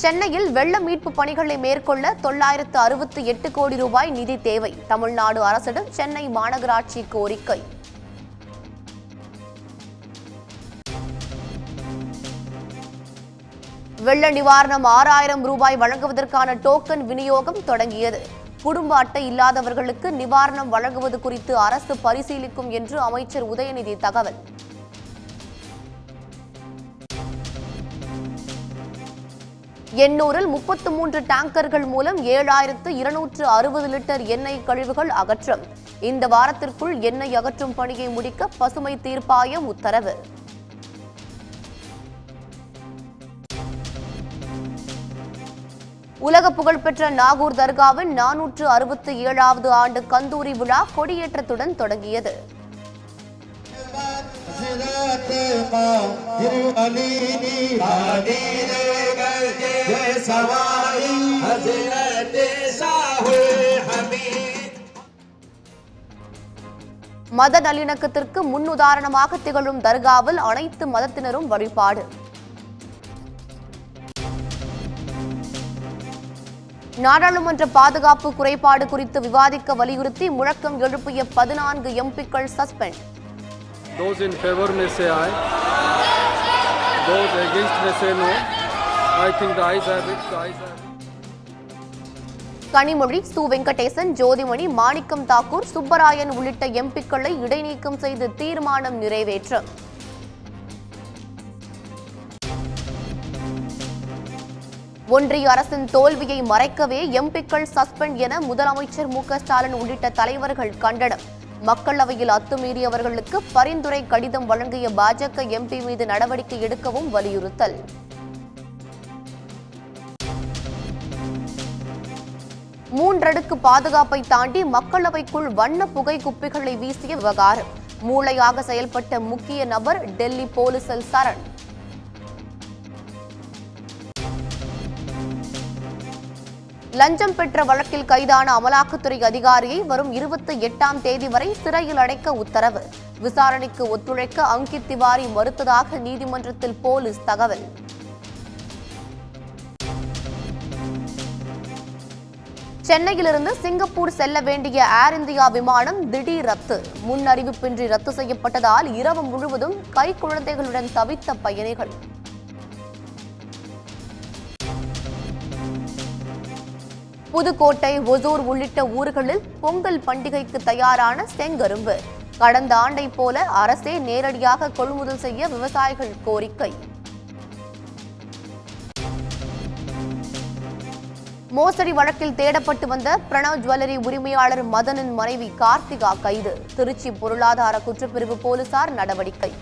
சென்னையில் வெள்ள மீட்பு பணிகளை மேற்கொள்ள தொள்ளாயிரத்து அறுபத்தி எட்டு கோடி ரூபாய் நிதி தேவை. தமிழ்நாடு அரசிடம் சென்னை மாநகராட்சி கோரிக்கை. வெள்ள நிவாரணம் ஆறாயிரம் ரூபாய் வழங்குவதற்கான டோக்கன் விநியோகம் தொடங்கியது. குடும்ப அட்டை இல்லாதவர்களுக்கு நிவாரணம் வழங்குவது குறித்து அரசு பரிசீலிக்கும் என்று அமைச்சர் உதயநிதி தகவல். எண்ணூரில் முப்பத்து மூன்று டேங்கர்கள் மூலம் ஏழாயிரத்து இருநூற்று அறுபது லிட்டர் எண்ணெய் கழிவுகள் அகற்றம். இந்த வாரத்திற்குள் எண்ணெய் அகற்றும் பணியை முடிக்க பசுமை தீர்ப்பாயம் உத்தரவு. உலக புகழ்பெற்ற நாகூர் தர்காவின் நானூற்று அறுபத்தி ஏழாவது ஆண்டு கந்தூரி விழா கொடியேற்றத்துடன் தொடங்கியது. हजरत माहिर अली मदीने गए ये सवारी हजरत शाहुल हमीद மத நல்லிணக்கத்திற்கு முன்னுதாரணமாக திகழும் தர்காவில் அனைத்து மதத்தினரும் வழிபாடு நாடாளுமன்ற பாதுகாப்பு குறைபாடு குறித்து விவாதிக்க வலியுறுத்தி முழக்கம் எழுப்பிய பதினான்கு எம்பிக்கள் suspend Those in favor may say aye. Those against may say no. Kanimozhi Su. Venkatesan Jothimani மாணிக்கம் தாக்கூர் சுப்பராயன் உள்ளிட்ட எம்பிக்களை இடைநீக்கம் செய்து தீர்மானம் நிறைவேற்றம் ஒன்றிய அரசின் தோல்வியை மறைக்கவே எம்பிக்கள் சஸ்பெண்ட் என முதலமைச்சர் மு. ஸ்டாலின் உள்ளிட்ட தலைவர்கள் கண்டனம். மக்களவையில் அத்துமீறியவர்களுக்கு பரிந்துரை கடிதம் வழங்கிய பாஜக எம்பி மீது நடவடிக்கை எடுக்கவும் வலியுறுத்தல். மூன்றடுக்கு பாதுகாப்பை தாண்டி மக்களவைக்குள் வண்ண புகை குப்பிகளை வீசிய விவகாரம். மூளையாக செயல்பட்ட முக்கிய நபர் டெல்லி போலீசில் சரண். லஞ்சம் பெற்ற வழக்கில் கைதான அமலாக்கத்துறை அதிகாரியை வரும் இருபத்தி எட்டாம் தேதி வரை சிறையில் அடைக்க உத்தரவு. விசாரணைக்கு ஒத்துழைக்க அங்கித் திவாரி மறுத்ததாக நீதிமன்றத்தில் போலீஸ் தகவல். சென்னையிலிருந்து சிங்கப்பூர் செல்ல வேண்டிய ஏர் இந்தியா விமானம் திடீர் ரத்து. முன் அறிவிப்பின்றி ரத்து செய்யப்பட்டதால் இரவு முழுவதும் கை குழந்தைகளுடன் தவித்த பயணிகள். புதுக்கோட்டை ஒசூர் உள்ளிட்ட ஊர்களில் பொங்கல் பண்டிகைக்கு தயாரான செங்கரும்பு. கடந்த ஆண்டை போல அரசே நேரடியாக கொள்முதல் செய்ய விவசாயிகள் கோரிக்கை. மோசடி வழக்கில் தேடப்பட்டு வந்த பிரணவ் ஜுவல்லரி உரிமையாளர் மதனின் மனைவி கார்த்திகா கைது. திருச்சி பொருளாதார குற்றப்பிரிவு போலீசார் நடவடிக்கை.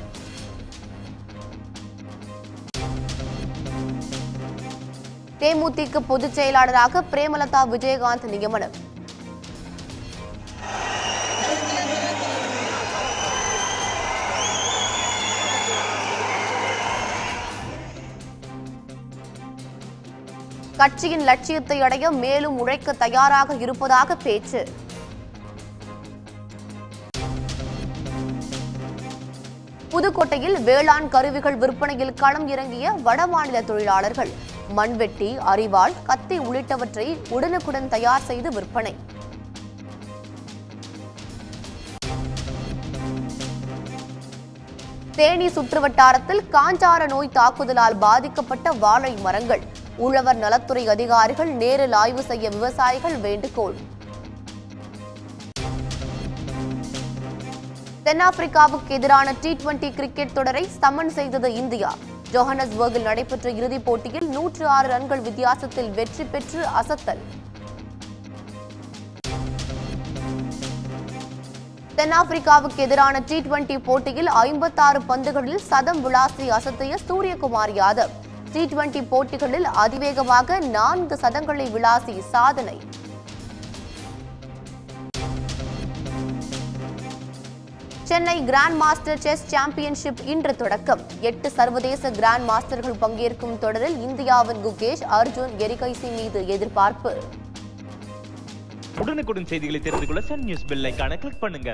தேமுதிக பொதுச் செயலாளராக பிரேமலதா விஜயகாந்த் நியமனம். கட்சியின் லட்சியத்தை அடைய மேலும் உழைக்க தயாராக இருப்பதாக பேச்சு. புதுக்கோட்டையில் வேளாண் கருவிகள் விற்பனையில் களம் இறங்கிய வடமாநில தொழிலாளர்கள் மண்வெட்டி அரிவாள் கத்தி உள்ளிட்டவற்றை உடனுக்குடன் தயார் செய்து விற்பனை. தேனி சுற்றுவட்டாரத்தில் காஞ்சார நோய் தாக்குதலால் பாதிக்கப்பட்ட வாழை மரங்கள் உழவர் நலத்துறை அதிகாரிகள் நேரில் ஆய்வு செய்ய விவசாயிகள் வேண்டுகோள். தென்னாப்பிரிக்காவுக்கு எதிரான டி டுவெண்டி கிரிக்கெட் தொடரை சமன் செய்தது இந்தியா. ஜோஹனஸ்பர்கில் நடைபெற்ற இறுதிப் போட்டியில் நூற்று ஆறு ரன்கள் வித்தியாசத்தில் வெற்றி பெற்று அசத்தல். தென்னாப்பிரிக்காவுக்கு எதிரான டி டுவெண்டி போட்டியில் ஐம்பத்தாறு பந்துகளில் சதம் விளாசி அசத்திய சூரியகுமார் யாதவ். டி டுவெண்டி போட்டிகளில் அதிவேகமாக நான்கு சதங்களை விளாசி சாதனை. Chennai grand master chess championship இன்று தொடக்கம். எட்டு சர்வதேச கிராண்ட் மாஸ்டர்கள் பங்கேற்கும் தொடரில் இந்தியாவின் குகேஷ் அர்ஜுன் எரிகைசி மீது எதிர்பார்ப்பு. உடனுக்குடன் செய்திகளை தெரிந்து கொள்ள சன் நியூஸ் பெல் ஐகானை கிளிக் பண்ணுங்க.